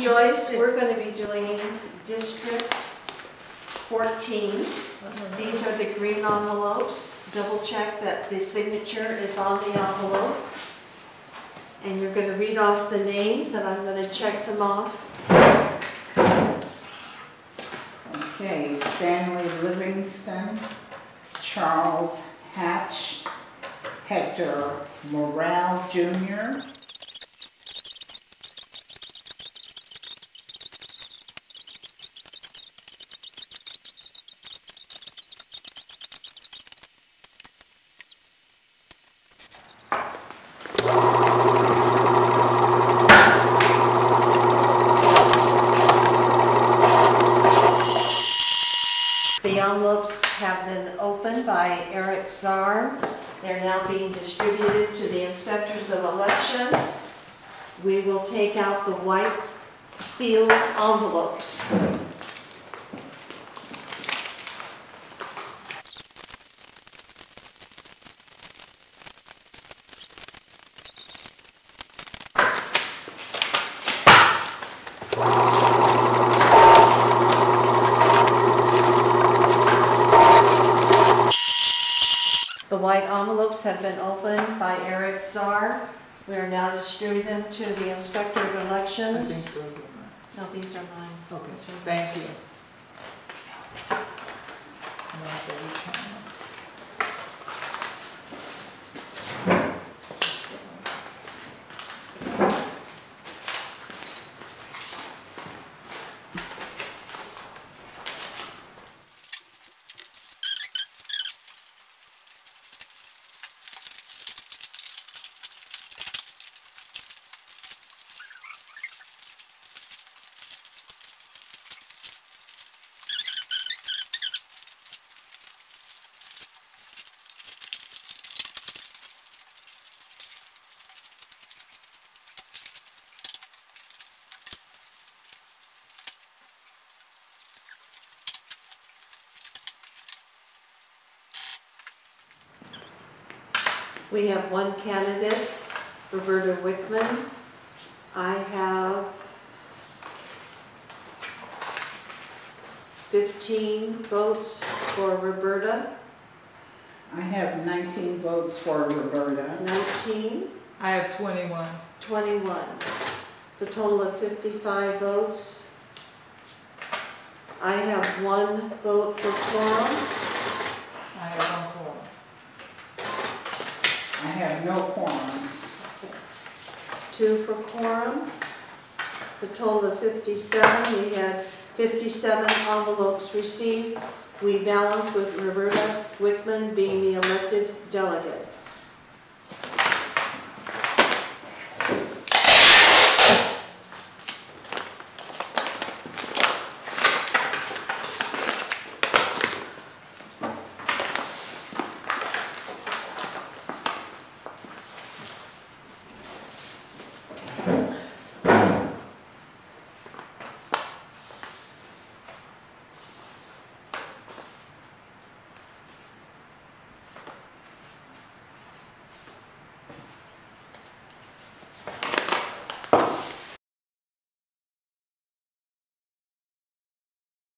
Joyce, we're going to be doing District 14. These are the green envelopes. Double check that the signature is on the envelope. And you're going to read off the names, and I'm going to check them off. Okay, Stanley Livingston, Charles Hatch, Hector Morale Jr., The envelopes have been opened by Eric Czar. They're now being distributed to the inspectors of election. We will take out the white sealed envelopes. The white envelopes have been opened by Eric Czar. We are now distributing them to the inspector of I think elections. those are mine. No, these are mine. Okay, These are thank mine. you. And I have We have one candidate, Roberta Wickman. I have 15 votes for Roberta, I have 19 votes for Roberta. 19, I have twenty-one. 21. The total of 55 votes. I have one vote for quorum. I have one quorum. I have no quorums. Two for quorum. The total of 57, we had 57 envelopes received. We balance with Roberta Wickman being the elected delegate.